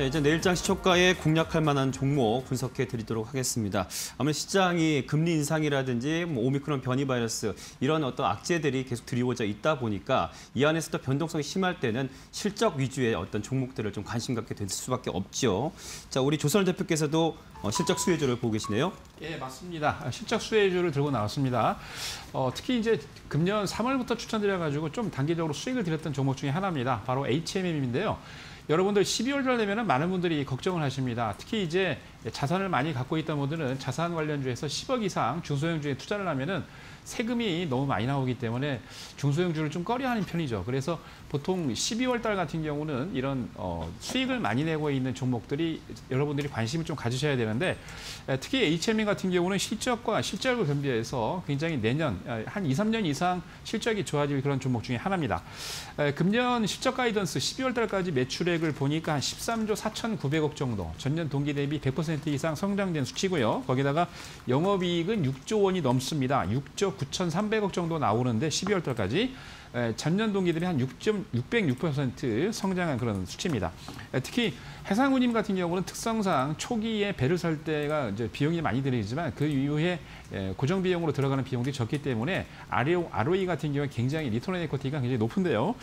자, 이제 내일장 시초가에 공략할 만한 종목 분석해 드리도록 하겠습니다. 아무래도 시장이 금리 인상이라든지 뭐 오미크론 변이 바이러스 이런 어떤 악재들이 계속 드리워져 있다 보니까 이 안에서도 변동성이 심할 때는 실적 위주의 어떤 종목들을 좀 관심 갖게 될 수밖에 없죠. 자, 우리 조선 대표께서도 어, 실적 수혜주를 보고 계시네요. 예, 맞습니다. 실적 수혜주를 들고 나왔습니다. 어, 특히 이제 금년 3월부터 추천드려가지고 좀 단기적으로 수익을 드렸던 종목 중에 하나입니다. 바로 HMM인데요. 여러분들 12월 달 되면 많은 분들이 걱정을 하십니다. 특히 이제 자산을 많이 갖고 있던 분들은 자산 관련주에서 10억 이상 중소형주에 투자를 하면은 세금이 너무 많이 나오기 때문에 중소형주를 좀 꺼려하는 편이죠. 그래서 보통 12월 달 같은 경우는 이런 어, 수익을 많이 내고 있는 종목들이 여러분들이 관심을 좀 가지셔야 되는데 특히 HME 같은 경우는 실적과 실적을 겸비해서 굉장히 내년 한 2, 3년 이상 실적이 좋아질 그런 종목 중에 하나입니다. 금년 실적 guidance 12월 달까지 매출액 을 보니까 한 13조 4,900억 정도, 전년 동기 대비 100% 이상 성장된 수치고요. 거기다가 영업이익은 6조 원이 넘습니다. 6조 9,300억 정도 나오는데 12월 달까지 전년 동기 대비 한 6.606% 성장한 그런 수치입니다. 특히 해상운임 같은 경우는 특성상 초기에 배를 살 때가 이제 비용이 많이 들이지만 그 이후에 고정 비용으로 들어가는 비용들이 적기 때문에 ROE 같은 경우에 굉장히 return on equity가 굉장히 높은데요.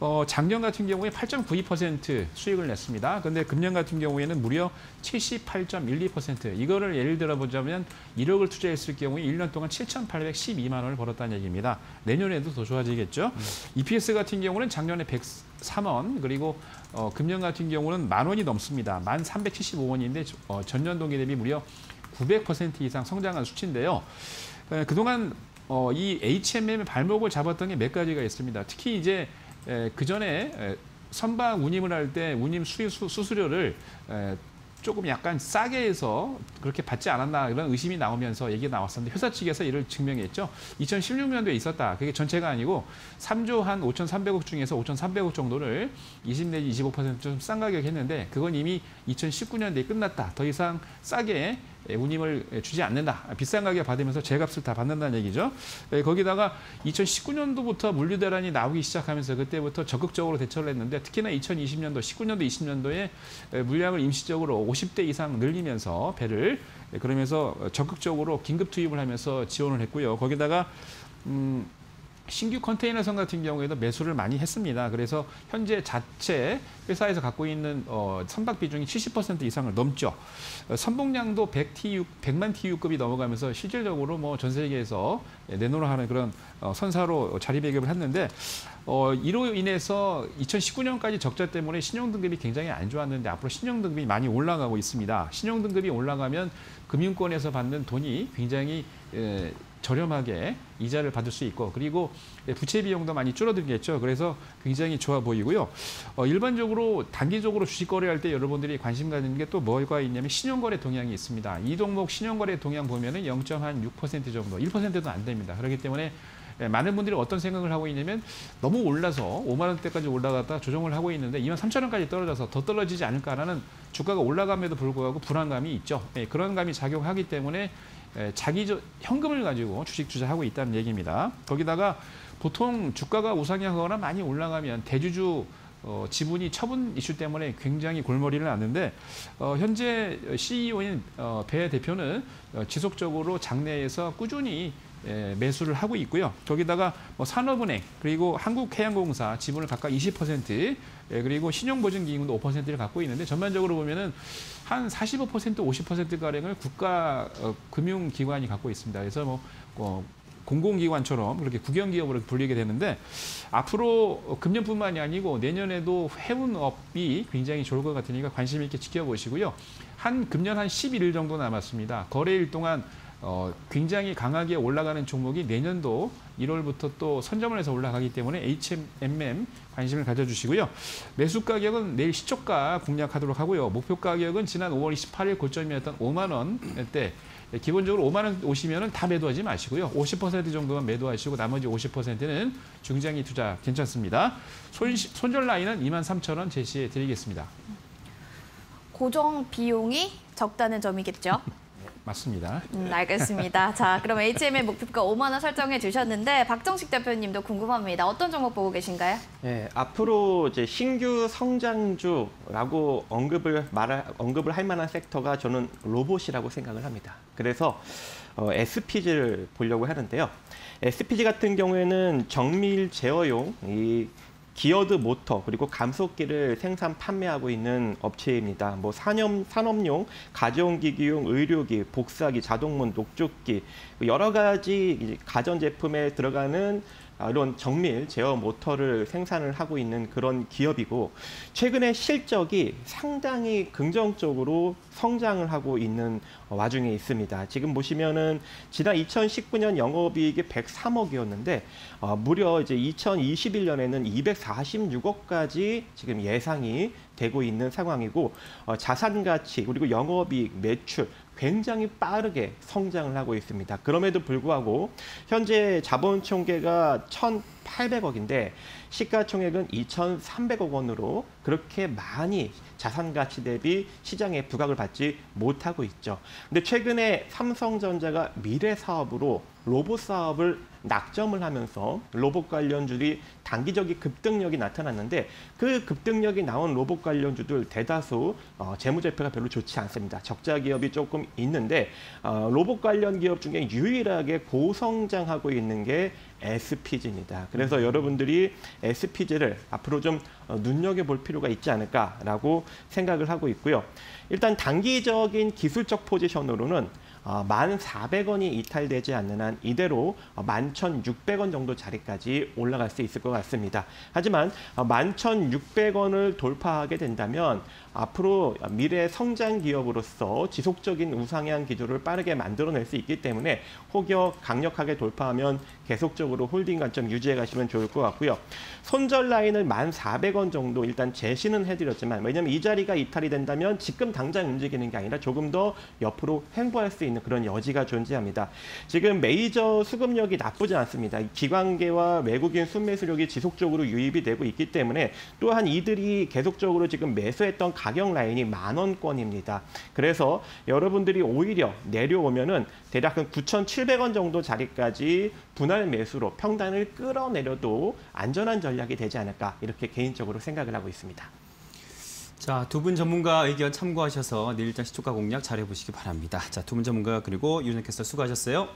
어, 작년 같은 경우에 8.92% 수익을 냈습니다. 근데 금년 같은 경우에는 무려 78.12% 이거를 예를 들어 보자면 1억을 투자했을 경우에 1년 동안 7,812만 원을 벌었다는 얘기입니다. 내년에도 더 좋아지겠죠. 음. EPS 같은 경우는 작년에 103원 그리고 어, 금년 같은 경우는 만 원이 넘습니다. 만 375원인데 어, 전년 동기 대비 무려 900% 이상 성장한 수치인데요. 에, 그동안 어, 이 HMM의 발목을 잡았던 게 몇 가지가 있습니다. 특히 이제 그 전에 선박 운임을 할 때 운임 수수, 수수료를 에, 조금 약간 싸게 해서 그렇게 받지 않았나 이런 의심이 나오면서 얘기가 나왔었는데 회사 측에서 이를 증명했죠. 2016년도에 있었다. 그게 전체가 아니고 3조 한 5,300억 중에서 5,300억 정도를 20 내지 25%좀 싼 가격 했는데 그건 이미 2019년도에 끝났다. 더 이상 싸게 예, 운임을 주지 않는다. 비싼 가격 받으면서 제값을 다 받는다는 얘기죠. 예, 거기다가 2019년도부터 물류 대란이 나오기 시작하면서 그때부터 적극적으로 대처를 했는데 특히나 2020년도, 19년도, 20년도에 물량을 임시적으로 50대 이상 늘리면서 배를 예, 그러면서 적극적으로 긴급 투입을 하면서 지원을 했고요. 거기다가 음, 신규 컨테이너선 같은 경우에도 매수를 많이 했습니다. 그래서 현재 자체 회사에서 갖고 있는 어, 선박 비중이 70% 이상을 넘죠. 어, 선봉량도 100TU, 100만 TU급이 넘어가면서 실질적으로 뭐 전 세계에서 내놓으라 하는 그런 어, 선사로 자리 배급을 했는데 어, 이로 인해서 2019년까지 적자 때문에 신용 등급이 굉장히 안 좋았는데 앞으로 신용 등급이 많이 올라가고 있습니다. 신용 등급이 올라가면 금융권에서 받는 돈이 굉장히 에, 저렴하게 이자를 받을 수 있고 그리고 부채 비용도 많이 줄어들겠죠. 그래서 굉장히 좋아 보이고요. 어, 일반적으로 단기적으로 주식 거래할 때 여러분들이 관심 가는 게 또 뭐가 있냐면 신용거래 동향이 있습니다. 이 종목 신용거래 동향 보면 은 0.6% 정도, 1%도 안 됩니다. 그렇기 때문에 예, 많은 분들이 어떤 생각을 하고 있냐면 너무 올라서 5만 원대까지 올라갔다 조정을 하고 있는데 2만 3천 원까지 떨어져서 더 떨어지지 않을까라는 주가가 올라감에도 불구하고 불안감이 있죠. 예, 그런 감이 작용하기 때문에 예, 자기 저, 현금을 가지고 주식 투자하고 있다는 얘기입니다. 거기다가 보통 주가가 우상향하거나 많이 올라가면 대주주 어, 지분이 처분 이슈 때문에 굉장히 골머리를 앓는데 어, 현재 CEO인 어, 배 대표는 어, 지속적으로 장내에서 꾸준히 예, 매수를 하고 있고요. 거기다가 뭐 산업은행 그리고 한국해양공사 지분을 각각 20% 예, 그리고 신용보증기금도 5%를 갖고 있는데 전반적으로 보면은 한 45% 50% 가량을 국가 어, 금융기관이 갖고 있습니다. 그래서 뭐 어, 공공기관처럼 그렇게 국영기업으로 불리게 되는데 앞으로 금년뿐만이 아니고 내년에도 해운업이 굉장히 좋을 것 같으니까 관심 있게 지켜보시고요. 한 금년 한 11일 정도 남았습니다. 거래일 동안 어, 굉장히 강하게 올라가는 종목이 내년도 1월부터 또 선점을 해서 올라가기 때문에 HMM 관심을 가져주시고요. 매수 가격은 내일 시초가 공략하도록 하고요. 목표 가격은 지난 5월 28일 고점이었던 5만 원대 기본적으로 5만 원 오시면은 다 매도하지 마시고요. 50% 정도만 매도하시고 나머지 50%는 중장기 투자 괜찮습니다. 손, 손절 라인은 2만 3천 원 제시해 드리겠습니다. 고정 비용이 적다는 점이겠죠? 맞습니다. 음, 알겠습니다. 자, 그럼 HM의 목표가 5만 원 설정해 주셨는데 박정식 대표님도 궁금합니다. 어떤 종목 보고 계신가요? 예, 앞으로 이제 신규 성장주라고 언급을 말할 언급을 할 만한 섹터가 저는 로봇이라고 생각을 합니다. 그래서 어, SPG를 보려고 하는데요. SPG 같은 경우에는 정밀 제어용 이 기어드 모터 그리고 감속기를 생산 판매하고 있는 업체입니다. 뭐 산업 산업용, 가정기기용, 의료기, 복사기, 자동문, 녹조기 여러 가지 가전 제품에 들어가는 아, 이런 정밀 제어 모터를 생산을 하고 있는 그런 기업이고 최근에 실적이 상당히 긍정적으로 성장을 하고 있는 와중에 있습니다. 지금 보시면은 지난 2019년 영업이익이 103억이었는데 어, 무려 이제 2021년에는 246억까지 지금 예상이 되고 있는 상황이고 어, 자산 가치 그리고 영업이익 매출 굉장히 빠르게 성장을 하고 있습니다. 그럼에도 불구하고 현재 자본 총계가 1,800억인데 시가총액은 2,300억 원으로 그렇게 많이 자산 가치 대비 시장에 부각을 받지 못하고 있죠. 근데 최근에 삼성전자가 미래 사업으로 로봇 사업을 낙점을 하면서 로봇 관련주들이 단기적인 급등력이 나타났는데 그 급등력이 나온 로봇 관련주들 대다수 어, 재무제표가 별로 좋지 않습니다. 적자 기업이 조금 있는데 어, 로봇 관련 기업 중에 유일하게 고성장하고 있는 게 SPG입니다. 그래서 여러분들이 SPG를 앞으로 좀 어, 눈여겨볼 필요가 있지 않을까라고 생각을 하고 있고요. 일단 단기적인 기술적 포지션으로는 어, 1,400원이 이탈되지 않는 한 이대로 어, 11,600원 정도 자리까지 올라갈 수 있을 것 같습니다. 하지만 어, 11,600원을 돌파하게 된다면 앞으로 미래 성장 기업으로서 지속적인 우상향 기조를 빠르게 만들어낼 수 있기 때문에 혹여 강력하게 돌파하면 계속적으로 홀딩 관점 유지해 가시면 좋을 것 같고요. 손절 라인을 1,400원 정도 일단 제시는 해드렸지만 왜냐하면 이 자리가 이탈이 된다면 지금 당장 움직이는 게 아니라 조금 더 옆으로 횡보할 수 있는 그런 여지가 존재합니다. 지금 메이저 수급력이 나쁘지 않습니다. 기관계와 외국인 순매수력이 지속적으로 유입이 되고 있기 때문에 또한 이들이 계속적으로 지금 매수했던 가격 라인이 만 원권입니다. 그래서 여러분들이 오히려 내려오면은 대략 한 9,700원 정도 자리까지 분할 매수로 평단을 끌어내려도 안전한 전략이 되지 않을까 이렇게 개인적으로 생각을 하고 있습니다. 자, 두 분 전문가 의견 참고하셔서 내일장 시초가 공략 잘 해보시기 바랍니다. 자, 두 분 전문가 그리고 유전 캐스터 수고하셨어요.